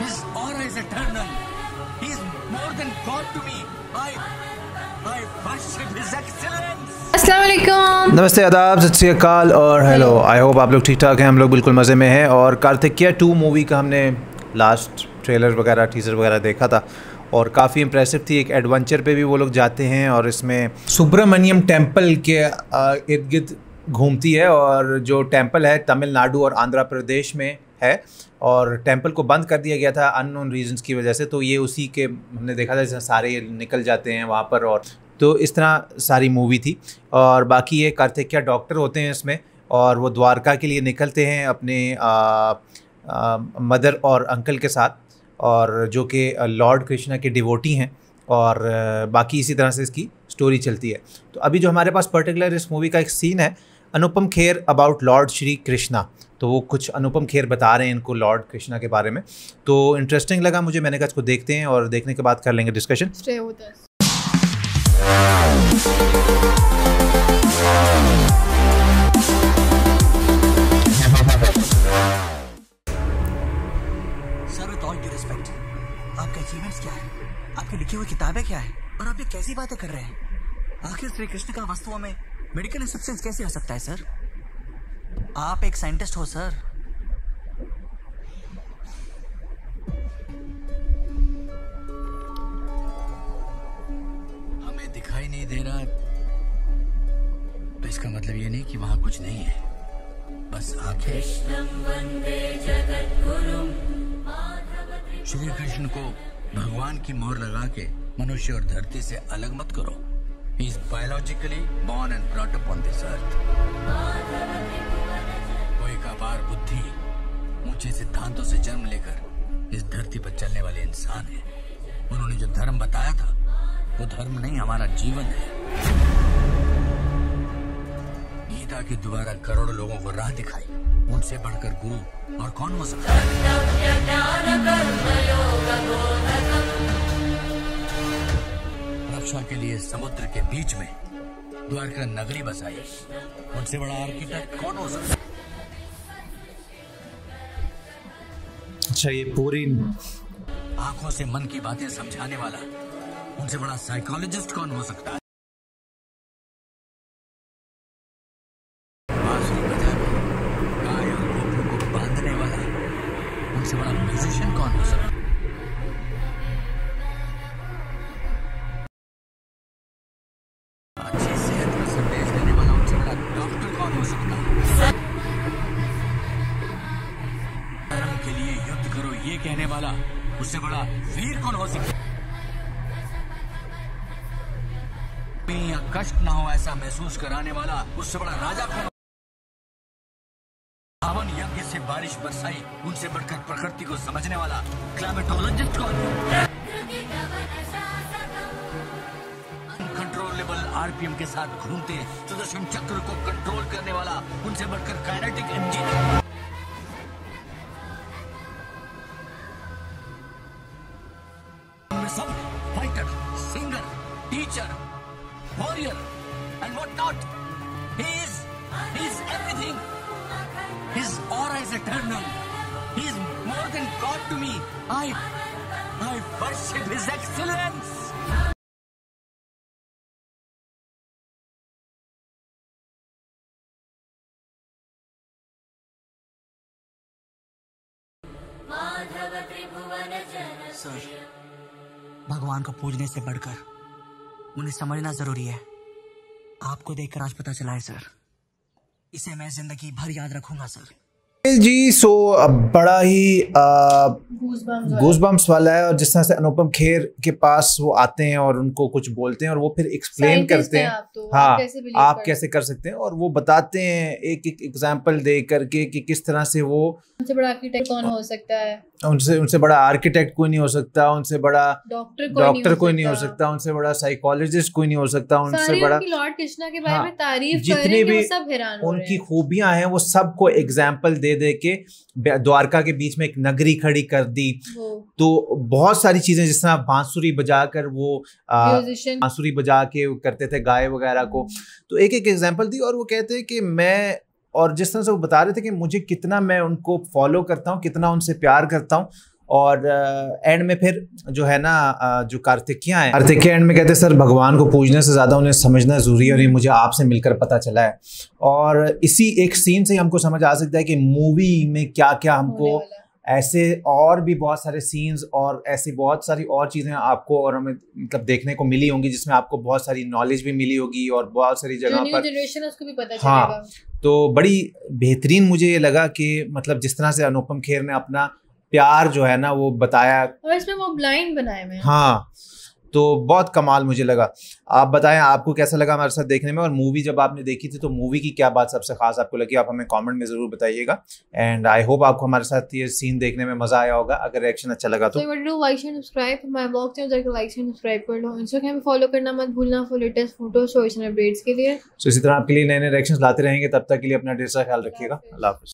His aura is eternal. He is more than God to me. I, I worship His excellence. अस्सलाम नमस्ते आदाब सत श्रीकाल और hello I hope आप लोग ठीक ठाक हैं हम लोग बिल्कुल मज़े में हैं और कार्तिकिया टू मूवी का हमने लास्ट ट्रेलर वगैरह टीजर वगैरह देखा था और काफ़ी इम्प्रेसिव थी एक एडवेंचर पे भी वो लोग जाते हैं और इसमें सुब्रमण्यम टेंपल के इर्द गिर्द घूमती है और जो टेंपल है तमिलनाडु और आंध्र प्रदेश में है और टेंपल को बंद कर दिया गया था अननोन रीजंस की वजह से तो ये उसी के हमने देखा था जैसे सारे निकल जाते हैं वहाँ पर और तो इस तरह सारी मूवी थी। और बाकी ये कार्तिकिया डॉक्टर होते हैं इसमें और वो द्वारका के लिए निकलते हैं अपने आ, आ, मदर और अंकल के साथ और जो कि लॉर्ड कृष्णा के डिवोटी हैं और बाकी इसी तरह से इसकी स्टोरी चलती है। तो अभी जो हमारे पास पर्टिकुलर इस मूवी का एक सीन है अनुपम खेर अबाउट लॉर्ड श्री कृष्णा तो वो कुछ अनुपम खेर बता रहे हैं इनको लॉर्ड कृष्णा के बारे में। तो इंटरेस्टिंग लगा मुझे मैंने कहा इसको देखते हैं और देखने के बाद कर लेंगे डिस्कशन आपके अचीवमेंट्स क्या है? आपकी लिखी हुई किताबें क्या है? और आप ये कैसी बातें कर रहे हैं? आखिर श्री कृष्ण का वस्तुओं में मेडिकल सब्सटेंस कैसे आ सकता है, सर? आप एक साइंटिस्ट हो, सर। हमें दिखाई नहीं दे रहा। तो इसका मतलब ये नहीं कि वहाँ कुछ नहीं है। बस आँखें। श्री कृष्ण को भगवान की मोहर लगा के मनुष्य और धरती से अलग मत करो। He is biologically born and brought up on this earth कोई अपार बुद्धि ऊँचे सिद्धांतों से जन्म लेकर इस धरती पर चलने वाले इंसान है। उन्होंने जो धर्म बताया था, वो धर्म नहीं, हमारा जीवन है। गीता के द्वारा करोड़ों लोगों को राह दिखाई। उनसे बढ़कर गुरु और कौन हो सकता है? रक्षा के लिए समुद्र के बीच में द्वारका नगरी बसाई। उनसे बड़ा आर्किटेक्ट कौन हो सकता अच्छा ये पूरी आँखों से मन की बातें समझाने वाला उनसे बड़ा साइकोलॉजिस्ट कौन हो सकता है? करो ये कहने वाला, उससे बड़ा वीर कौन हो सकता? या कष्ट ना हो ऐसा महसूस कराने वाला, उससे बड़ा राजा कौन? हवन यज्ञ से बारिश बरसाई, उनसे बढ़कर प्रकृति को समझने वाला क्लाइमेटोलॉजिस्ट कौन अनकंट्रोलेबल आरपीएम के साथ घूमते, सुदर्शन चक्र को कंट्रोल करने वाला, उनसे बढ़कर kinetic engineer some fighter, singer, teacher, warrior, and what not. He is, he is everything. His aura is eternal. He is more than God to me. I, I worship His excellence. Sir. भगवान को पूजने से बढ़कर। उन्हें समझना ज़रूरी है। आपको देखकर आज पता चला है, सर। इसे मैं ज़िंदगी भर याद रखूँगा, सर। जी सो बड़ा ही गूज बम्स वाला। है और जिस तरह से अनुपम खेर के पास वो आते हैं और उनको कुछ बोलते हैं और वो फिर एक्सप्लेन करते हैं। हैं आप तो, हाँ आप कैसे आप कर कैसे कर सकते हैं और वो बताते हैं एक एक एग्जांपल दे करके कि किस तरह से वो उनसे बड़ा आर्किटेक्ट कौन हो सकता है? उनसे उनसे बड़ा आर्किटेक्ट कोई नहीं हो सकता उनसे बड़ा डॉक्टर कोई डॉक्टर कोई नहीं हो सकता। उनसे बड़ा साइकोलॉजिस्ट कोई नहीं हो सकता उनसे बड़ा लॉर्ड कृष्णा के बारे हाँ, में तारीफ़ जितनी भी उनकी खूबियाँ हैं वो सबको एग्ज़ाम्पल दे दे दे के द्वारका के बीच में एक नगरी खड़ी कर दी। तो बहुत सारी चीज़ें जिस तरह बांसुरी बजा कर वो बांसुरी बजा के करते थे गाय वगैरह को। तो एक एक एग्ज़ाम्पल दी और वो कहते हैं कि मैं और जिस तरह से वो बता रहे थे कि मुझे कितना मैं उनको फॉलो करता हूँ कितना उनसे प्यार करता हूँ और एंड में फिर जो है ना जो कार्तिकिया है कार्तिकिया एंड में कहते हैं सर भगवान को पूजने से ज़्यादा उन्हें समझना ज़रूरी है और ये मुझे आपसे मिलकर पता चला है और इसी एक सीन से ही हमको समझ आ सकता है कि मूवी में क्या क्या हमको ऐसे और भी बहुत सारे सीन्स और ऐसी बहुत सारी और चीज़ें आपको और हमें मतलब देखने को मिली होंगी जिसमें आपको बहुत सारी नॉलेज भी मिली होगी और बहुत सारी जगह पर जनरेशन उसको भी पता हाँ। चलेगा तो बड़ी बेहतरीन मुझे ये लगा कि मतलब जिस तरह से अनुपम खेर ने अपना प्यार जो है ना वो बताया। और इसमें वो ब्लाइंड बनाए हुए हाँ। तो बहुत कमाल मुझे लगा। आप बताएँ आपको कैसा लगा हमारे साथ देखने में? और मूवी जब आपने देखी थी तो मूवी की क्या बात सबसे खास आपको लगी? आप हमें कमेंट में ज़रूर बताइएगा। एंड आई होप आपको हमारे साथ ये सीन देखने में मज़ा आया होगा। अगर रिएक्शन अच्छा लगा तो। हमारे ब्लॉग जाकर लाइक सब्सक्राइब कर लो। इंस्टाग्राम पे फॉलो करना मत भूलना for latest photo stories and updates के लिए। सो इसी तरह आपके लिए नए नए रिएक्शन लाते रहेंगे। तब तक के लिए अपना ढेर सारा ख्याल रखिएगा। अल्लाह हाफिज़।